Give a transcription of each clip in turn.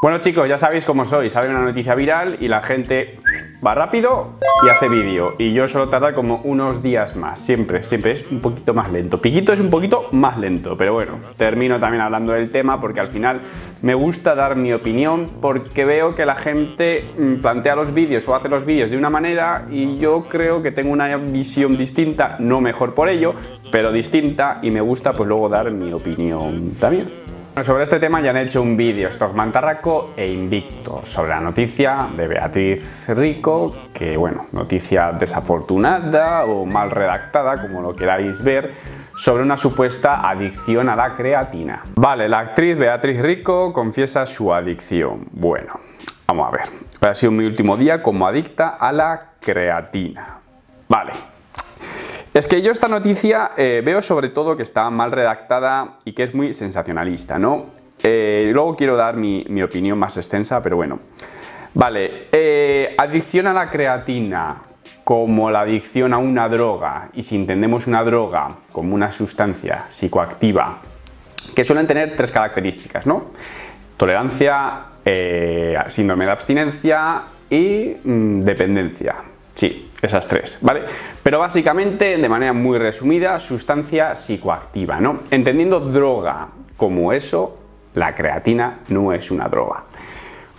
Bueno chicos, ya sabéis cómo soy, sale una noticia viral y la gente va rápido y hace vídeo. Y yo solo tarda como unos días más, siempre, siempre es un poquito más lento. Piquito es un poquito más lento, pero bueno, termino también hablando del tema porque al final me gusta dar mi opinión porque veo que la gente mm, plantea los vídeos o hace los vídeos de una manera y yo creo que tengo una visión distinta, no mejor por ello, pero distinta y me gusta pues luego dar mi opinión también. Sobre este tema ya han hecho un vídeo Stock Mantarraco e Invicto sobre la noticia de Beatriz Rico, que bueno, noticia desafortunada o mal redactada, como lo queráis ver, sobre una supuesta adicción a la creatina. Vale, la actriz Beatriz Rico confiesa su adicción. Bueno, vamos a ver. Ha sido mi último día como adicta a la creatina. Vale, es que yo esta noticia eh, veo sobre todo que está mal redactada y que es muy sensacionalista, ¿no? Eh, luego quiero dar mi, opinión más extensa, pero bueno. Vale, eh, adicción a la creatina como la adicción a una droga, y si entendemos una droga como una sustancia psicoactiva, que suelen tener tres características, ¿no? Tolerancia, síndrome de abstinencia y mm, dependencia. Sí, esas tres, ¿vale? Pero básicamente, de manera muy resumida, sustancia psicoactiva, ¿no? Entendiendo droga como eso, la creatina no es una droga.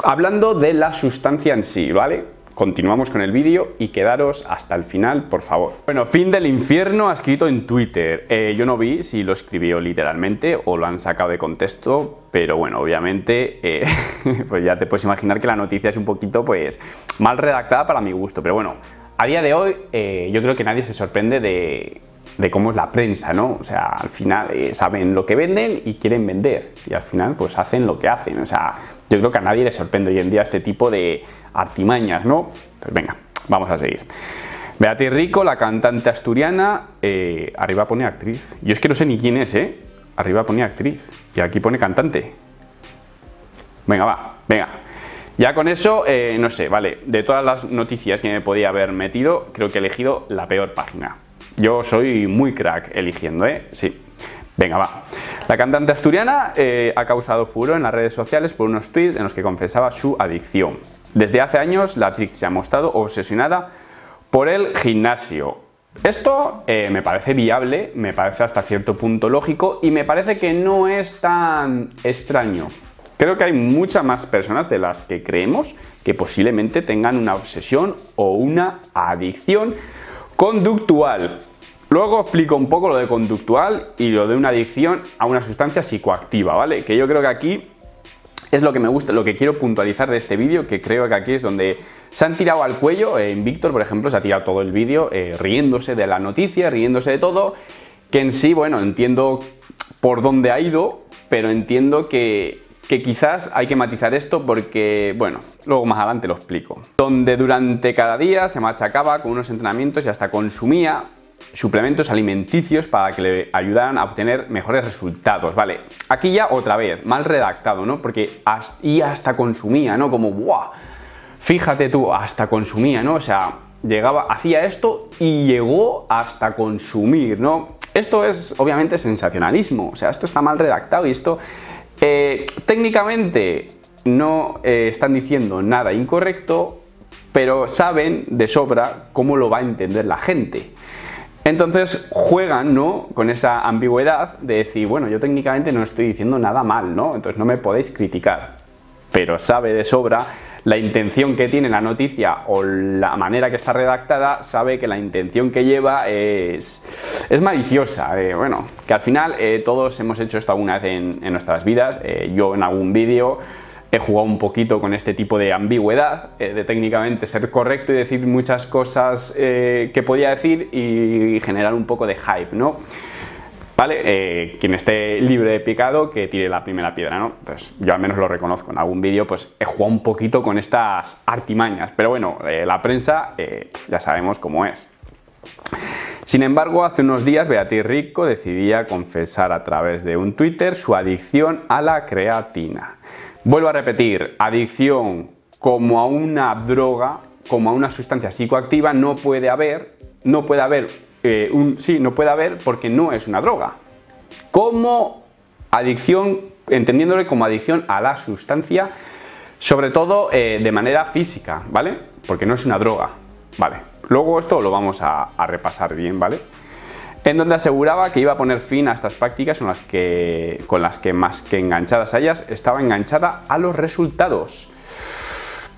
Hablando de la sustancia en sí, ¿vale? Continuamos con el vídeo y quedaros hasta el final, por favor. Bueno, fin del infierno ha escrito en Twitter. Eh, yo no vi si lo escribió literalmente o lo han sacado de contexto, pero bueno, obviamente, eh, pues ya te puedes imaginar que la noticia es un poquito, pues, mal redactada para mi gusto. Pero bueno, a día de hoy eh, yo creo que nadie se sorprende de, cómo es la prensa, ¿no? O sea, al final saben lo que venden y quieren vender. Y al final, pues hacen lo que hacen. O sea, yo creo que a nadie le sorprende hoy en día este tipo de artimañas, ¿no? Pues venga, vamos a seguir. Beatriz Rico, la cantante asturiana, eh, arriba pone actriz. Yo es que no sé ni quién es, ¿eh? Arriba pone actriz y aquí pone cantante. Venga, va, venga. Ya con eso, eh, no sé, vale, de todas las noticias que me podía haber metido, creo que he elegido la peor página. Yo soy muy crack eligiendo, ¿eh? Sí. Venga, va. La cantante asturiana eh, ha causado furor en las redes sociales por unos tweets en los que confesaba su adicción. Desde hace años, la actriz se ha mostrado obsesionada por el gimnasio. Esto eh, me parece viable, me parece hasta cierto punto lógico y me parece que no es tan extraño. Creo que hay muchas más personas de las que creemos que posiblemente tengan una obsesión o una adicción conductual. Luego explico un poco lo de conductual y lo de una adicción a una sustancia psicoactiva, ¿vale? Que yo creo que aquí es lo que me gusta, lo que quiero puntualizar de este vídeo, que creo que aquí es donde se han tirado al cuello. En Víctor, por ejemplo, se ha tirado todo el vídeo eh, riéndose de la noticia, riéndose de todo, que en sí, bueno, entiendo por dónde ha ido, pero entiendo que, que quizás hay que matizar esto porque, bueno, luego más adelante lo explico. Donde durante cada día se machacaba con unos entrenamientos y hasta consumía suplementos alimenticios para que le ayudaran a obtener mejores resultados, ¿vale? Aquí ya otra vez, mal redactado, ¿no? Porque y hasta consumía, ¿no? Como, ¡buah! Fíjate tú, hasta consumía, ¿no? O sea, llegaba, hacía esto y llegó hasta consumir, ¿no? Esto es obviamente sensacionalismo, o sea, esto está mal redactado y esto eh, técnicamente no eh, están diciendo nada incorrecto, pero saben de sobra cómo lo va a entender la gente. Entonces juegan ¿no? con esa ambigüedad de decir, bueno, yo técnicamente no estoy diciendo nada mal, ¿no? Entonces no me podéis criticar. Pero sabe de sobra la intención que tiene la noticia o la manera que está redactada, sabe que la intención que lleva es, es maliciosa. Eh, bueno, que al final eh, todos hemos hecho esto alguna vez en, nuestras vidas. Eh, yo en algún vídeo he jugado un poquito con este tipo de ambigüedad, eh, de técnicamente ser correcto y decir muchas cosas eh, que podía decir y generar un poco de hype, ¿no? ¿Vale? Eh, quien esté libre de picado, que tire la primera piedra, ¿no? Pues yo al menos lo reconozco. En algún vídeo, pues he jugado un poquito con estas artimañas. Pero bueno, la prensa ya sabemos cómo es. Sin embargo, hace unos días Beatriz Rico decidía confesar a través de un Twitter su adicción a la creatina. Vuelvo a repetir, adicción como a una droga, como a una sustancia psicoactiva, no puede haber, no puede haber, eh, sí, no puede haber porque no es una droga. Como adicción entendiéndole como adicción a la sustancia, sobre todo eh, de manera física, ¿vale? Porque no es una droga, ¿vale? Luego esto lo vamos a, repasar bien, ¿vale? En donde aseguraba que iba a poner fin a estas prácticas con las que, más que enganchadas a ellas, estaba enganchada a los resultados.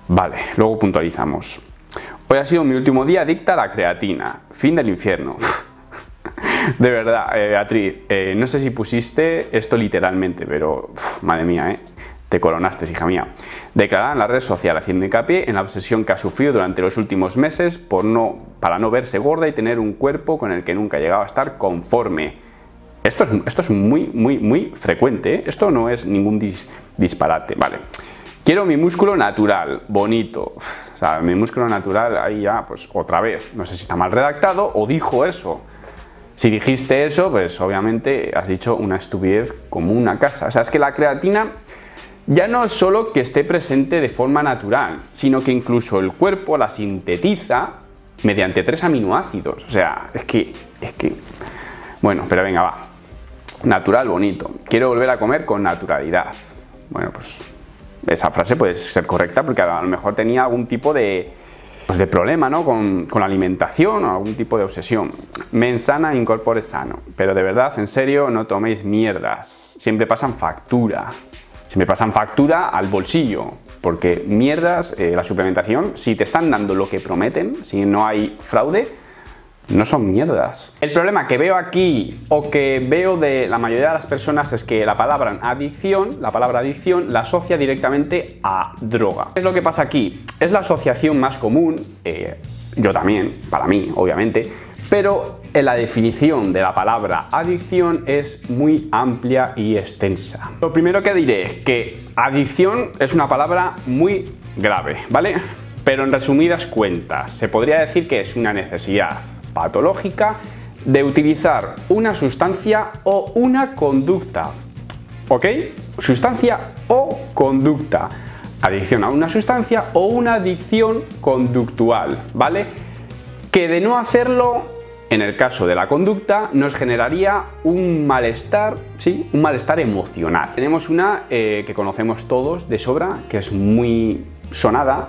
Vale, luego puntualizamos. Hoy ha sido mi último día adicta a la creatina. Fin del infierno. De verdad, eh, Beatriz, eh, no sé si pusiste esto literalmente, pero madre mía, ¿eh? Te coronaste, hija mía. Declarada en la red social haciendo hincapié en la obsesión que ha sufrido durante los últimos meses por no, para no verse gorda y tener un cuerpo con el que nunca llegaba a estar conforme. Esto es, esto es muy, muy, muy frecuente. ¿eh? Esto no es ningún disparate. Vale. Quiero mi músculo natural, bonito. O sea, mi músculo natural, ahí ya, pues otra vez. No sé si está mal redactado o dijo eso. Si dijiste eso, pues obviamente has dicho una estupidez como una casa. O sea, es que la creatina ya no solo que esté presente de forma natural, sino que incluso el cuerpo la sintetiza mediante tres aminoácidos. O sea, es que, es que... Bueno, pero venga, va. Natural, bonito. Quiero volver a comer con naturalidad. Bueno, pues esa frase puede ser correcta porque a lo mejor tenía algún tipo de, pues de problema ¿no? con, con, la alimentación o algún tipo de obsesión. Men sana, incorpore sano. Pero de verdad, en serio, no toméis mierdas. Siempre pasan factura me pasan factura al bolsillo, porque mierdas, eh, la suplementación, si te están dando lo que prometen, si no hay fraude, no son mierdas. El problema que veo aquí o que veo de la mayoría de las personas es que la palabra adicción, la palabra adicción, la asocia directamente a droga. ¿Qué es lo que pasa aquí? Es la asociación más común, eh, yo también, para mí, obviamente, pero la definición de la palabra adicción es muy amplia y extensa. Lo primero que diré es que adicción es una palabra muy grave, ¿vale? Pero en resumidas cuentas, se podría decir que es una necesidad patológica de utilizar una sustancia o una conducta. ¿Ok? Sustancia o conducta. Adicción a una sustancia o una adicción conductual, ¿vale? Que de no hacerlo en el caso de la conducta, nos generaría un malestar, sí, un malestar emocional. Tenemos una eh, que conocemos todos de sobra, que es muy sonada,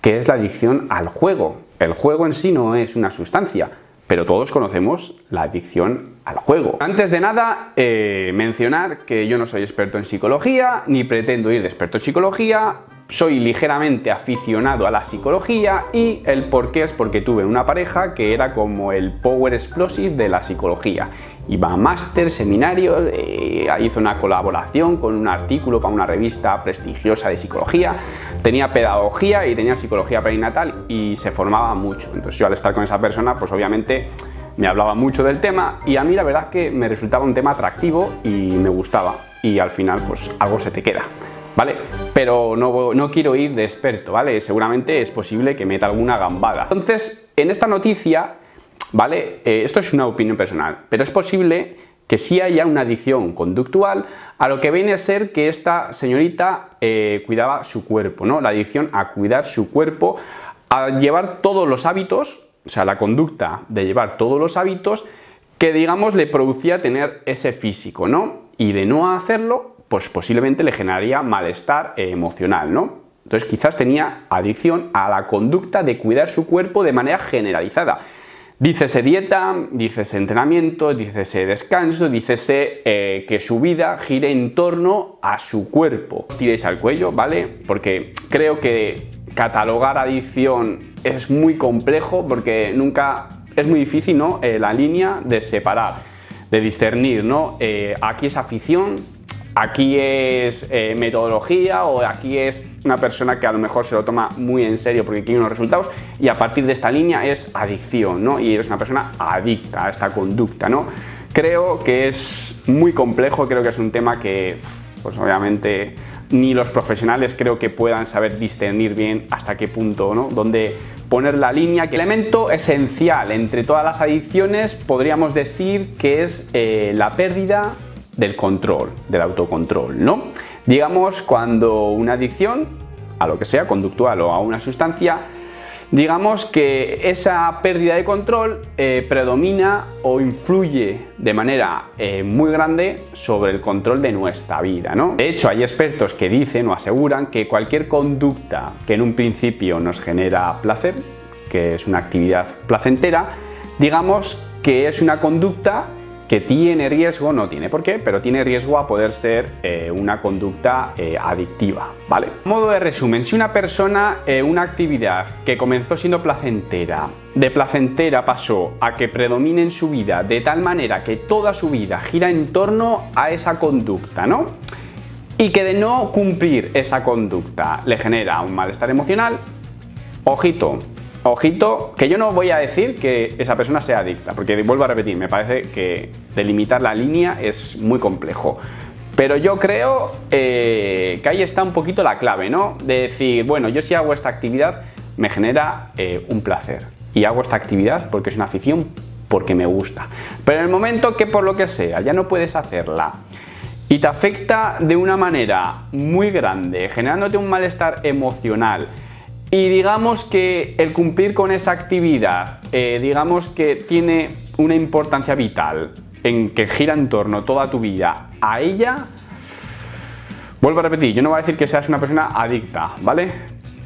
que es la adicción al juego. El juego en sí no es una sustancia, pero todos conocemos la adicción al juego. Antes de nada, eh, mencionar que yo no soy experto en psicología, ni pretendo ir de experto en psicología, soy ligeramente aficionado a la psicología y el por qué es porque tuve una pareja que era como el power explosive de la psicología. Iba a máster, seminario, eh, hizo una colaboración con un artículo para una revista prestigiosa de psicología, tenía pedagogía y tenía psicología perinatal y se formaba mucho. Entonces yo al estar con esa persona, pues obviamente me hablaba mucho del tema y a mí la verdad es que me resultaba un tema atractivo y me gustaba y al final pues algo se te queda. ¿Vale? Pero no, quiero ir de experto, ¿vale? Seguramente es posible que meta alguna gambada. Entonces, en esta noticia, ¿vale? Eh, esto es una opinión personal, pero es posible que sí haya una adicción conductual a lo que viene a ser que esta señorita eh, cuidaba su cuerpo, ¿no? La adicción a cuidar su cuerpo, a llevar todos los hábitos, o sea, la conducta de llevar todos los hábitos que, digamos, le producía tener ese físico, ¿no? Y de no hacerlo, pues posiblemente le generaría malestar emocional, ¿no? Entonces quizás tenía adicción a la conducta de cuidar su cuerpo de manera generalizada. Dícese dieta, dícese entrenamiento, dícese descanso, dícese eh, que su vida gire en torno a su cuerpo. Os tiréis al cuello, ¿vale? Porque creo que catalogar adicción es muy complejo porque nunca es muy difícil, ¿no? Eh, la línea de separar, de discernir, ¿no? Eh, aquí es afición, aquí es eh, metodología o aquí es una persona que a lo mejor se lo toma muy en serio porque quiere unos resultados y a partir de esta línea es adicción, ¿no? Y eres una persona adicta a esta conducta, ¿no? Creo que es muy complejo, creo que es un tema que, pues obviamente, ni los profesionales creo que puedan saber discernir bien hasta qué punto, ¿no? Donde poner la línea. Que elemento esencial entre todas las adicciones podríamos decir que es eh, la pérdida del control, del autocontrol, ¿no? Digamos, cuando una adicción, a lo que sea, conductual o a una sustancia, digamos que esa pérdida de control eh, predomina o influye de manera eh, muy grande sobre el control de nuestra vida. ¿no? De hecho, hay expertos que dicen o aseguran que cualquier conducta que en un principio nos genera placer, que es una actividad placentera, digamos que es una conducta que tiene riesgo, no tiene por qué, pero tiene riesgo a poder ser eh, una conducta eh, adictiva, ¿vale? Modo de resumen, si una persona, eh, una actividad que comenzó siendo placentera, de placentera pasó a que predomine en su vida de tal manera que toda su vida gira en torno a esa conducta, ¿no? Y que de no cumplir esa conducta le genera un malestar emocional, ojito, Ojito, que yo no voy a decir que esa persona sea adicta, porque vuelvo a repetir, me parece que delimitar la línea es muy complejo. Pero yo creo eh, que ahí está un poquito la clave, ¿no? De decir, bueno, yo si hago esta actividad me genera eh, un placer. Y hago esta actividad porque es una afición, porque me gusta. Pero en el momento que por lo que sea ya no puedes hacerla y te afecta de una manera muy grande, generándote un malestar emocional, y digamos que el cumplir con esa actividad, eh, digamos que tiene una importancia vital en que gira en torno toda tu vida a ella, vuelvo a repetir, yo no voy a decir que seas una persona adicta, ¿vale?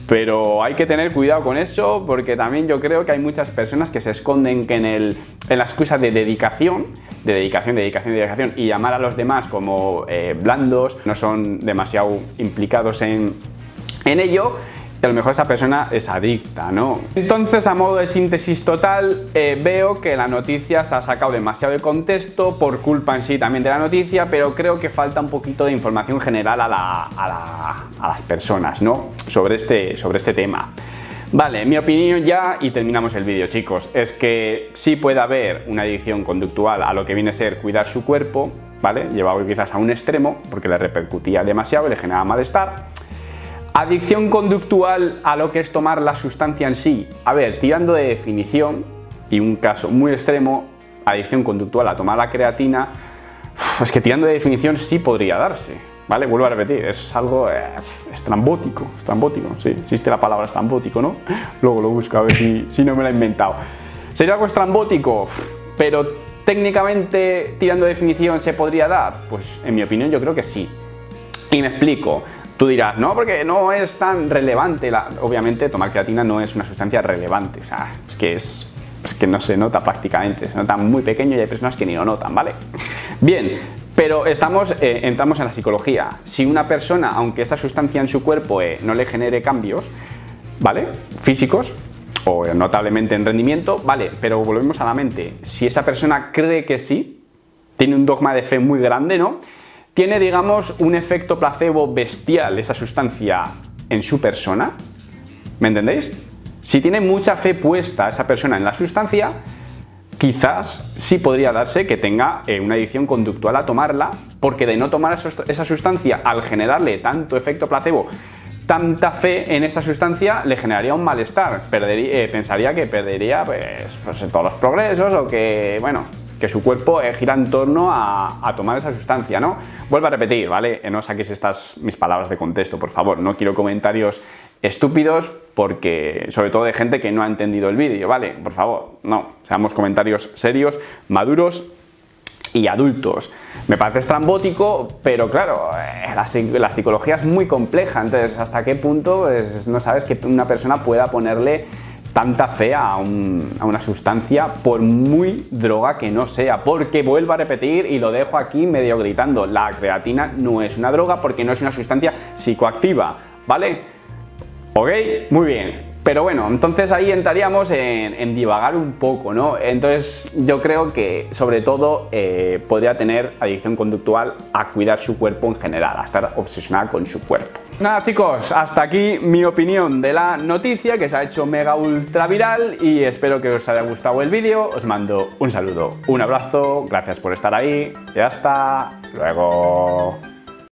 Pero hay que tener cuidado con eso porque también yo creo que hay muchas personas que se esconden en, el, en la excusa de dedicación, de dedicación, dedicación, dedicación y llamar a los demás como eh, blandos, no son demasiado implicados en, en ello a lo mejor esa persona es adicta, ¿no? Entonces, a modo de síntesis total, eh, veo que la noticia se ha sacado demasiado de contexto por culpa en sí también de la noticia, pero creo que falta un poquito de información general a, las personas, ¿no? Sobre este, sobre este tema. Vale, mi opinión ya, y terminamos el vídeo chicos, es que sí puede haber una adicción conductual a lo que viene a ser cuidar su cuerpo, ¿vale? Llevado quizás a un extremo, porque le repercutía demasiado y le generaba malestar, Adicción conductual a lo que es tomar la sustancia en sí. A ver, tirando de definición, y un caso muy extremo, adicción conductual a tomar la creatina, es que tirando de definición sí podría darse. ¿Vale? Vuelvo a repetir, es algo eh, estrambótico, estrambótico, sí, existe la palabra estrambótico, ¿no? Luego lo busco a ver si, si no me lo he inventado. ¿Sería algo estrambótico? Pero técnicamente, tirando de definición, ¿se podría dar? Pues en mi opinión yo creo que sí. Y me explico. Tú dirás, no, porque no es tan relevante. Obviamente, tomar creatina no es una sustancia relevante. O sea, es que es, que no se nota prácticamente. Se nota muy pequeño y hay personas que ni lo notan, ¿vale? Bien, pero estamos, eh, entramos en la psicología. Si una persona, aunque esa sustancia en su cuerpo eh, no le genere cambios, ¿vale? Físicos o notablemente en rendimiento, vale, pero volvemos a la mente. Si esa persona cree que sí, tiene un dogma de fe muy grande, ¿no? Tiene, digamos, un efecto placebo bestial esa sustancia en su persona. ¿Me entendéis? Si tiene mucha fe puesta esa persona en la sustancia, quizás sí podría darse que tenga eh, una adicción conductual a tomarla, porque de no tomar esa sustancia, al generarle tanto efecto placebo, tanta fe en esa sustancia, le generaría un malestar. Eh, pensaría que perdería pues, pues, todos los progresos o que, bueno, que su cuerpo eh, gira en torno a, tomar esa sustancia, ¿no? Vuelvo a repetir, ¿vale? Eh, no saquéis estas mis palabras de contexto, por favor. No quiero comentarios estúpidos porque, sobre todo de gente que no ha entendido el vídeo, ¿vale? Por favor, no. Seamos comentarios serios, maduros y adultos. Me parece estrambótico, pero claro, eh, la, psicología es muy compleja, entonces hasta qué punto no sabes que una persona pueda ponerle tanta fe a, una sustancia por muy droga que no sea. Porque vuelvo a repetir y lo dejo aquí medio gritando, la creatina no es una droga porque no es una sustancia psicoactiva, ¿vale? ¿Ok? Muy bien. Pero bueno, entonces ahí entraríamos en, divagar un poco, ¿no? Entonces yo creo que sobre todo eh, podría tener adicción conductual a cuidar su cuerpo en general, a estar obsesionada con su cuerpo. Nada chicos, hasta aquí mi opinión de la noticia que se ha hecho mega ultra viral y espero que os haya gustado el vídeo, os mando un saludo, un abrazo, gracias por estar ahí y hasta luego.